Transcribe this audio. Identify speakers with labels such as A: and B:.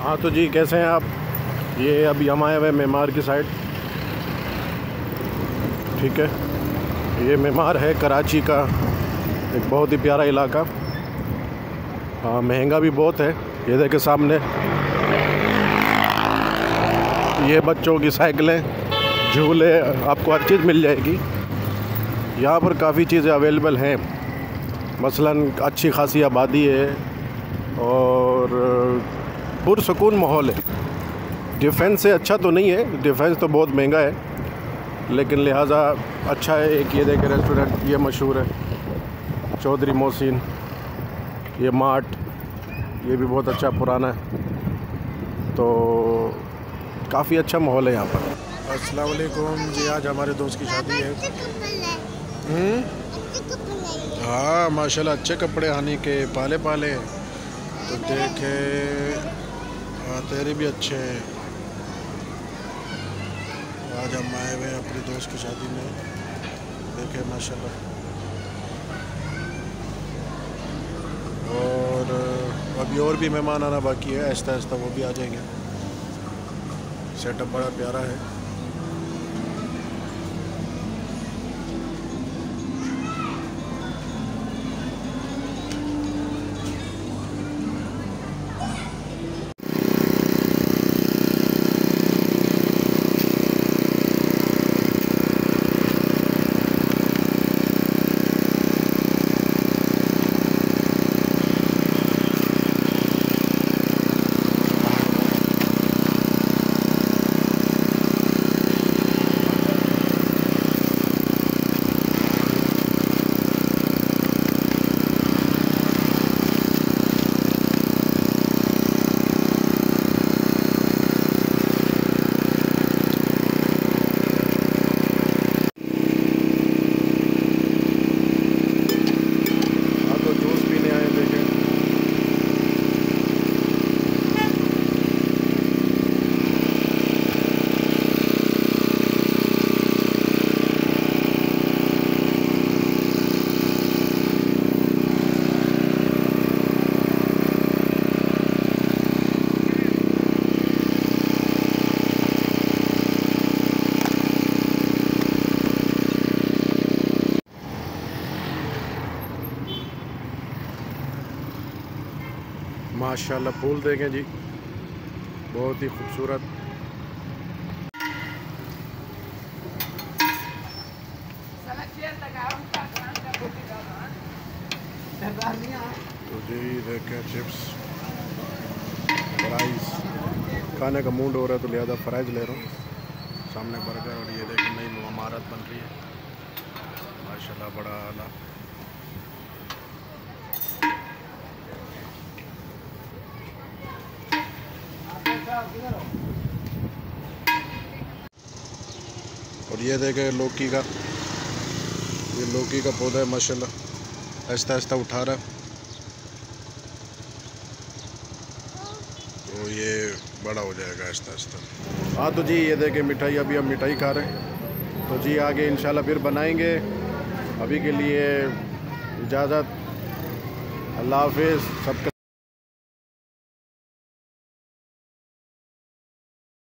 A: हाँ तो जी, कैसे हैं आप? ये अभी हम आए हुए मेमार की साइड ठीक है। ये मेमार है कराची का, एक बहुत ही प्यारा इलाका। हाँ महँगा भी बहुत है। ये देखे सामने। ये बच्चों की साइकिलें, झूले, आपको हर चीज़ मिल जाएगी। यहाँ पर काफ़ी चीज़ें अवेलेबल हैं। मसलन अच्छी खासी आबादी है और पुरसकून माहौल है। डिफेंस से अच्छा तो नहीं है डिफेंस तो बहुत महँगा है लेकिन लिहाजा अच्छा है एक ये देखे रेस्टोरेंट ये मशहूर है चौधरी मोहसिन ये मार्ट ये भी बहुत अच्छा पुराना है। तो काफ़ी अच्छा माहौल है यहाँ पर। अस्सलाम वालेकुम। जी आज हमारे दोस्त की शादी है। हम्म? हाँ माशाल्लाह अच्छे कपड़े आने के पाले पाले तो देखे हाँ तेरे भी अच्छे हैं। आज हम आए हुए हैं अपने दोस्त की शादी में। देखे, माशाल्लाह। और अभी और भी मेहमान आना बाकी है। आहिस्ता ऐसा वो भी आ जाएँगे। सेटअप बड़ा प्यारा है हाँ तो जूस पीने आए देखें माशाल्लाह, फूल देखें जी। बहुत ही खूबसूरत। तो जी, देखें चिप्स फ्राइज खाने का मूड हो रहा है तो लिहाजा फ्राइज ले रहा हूँ। सामने बर्गर और ये देखें नई इमारत बन रही है। माशाल्लाह, बड़ा आला। और ये देखें लौकी का। ये लौकी का पौधा है, माशाल्लाह। आहिस्ता आहिस्ता उठा रहा तो ये बड़ा हो जाएगा आहिस्ता आहिस्ता। हाँ तो जी, ये देखें मिठाई, अभी हम मिठाई खा रहे हैं। तो जी, आगे इंशाल्लाह फिर बनाएँगे। अभी के लिए इजाज़त। अल्लाह हाफिज़, सबका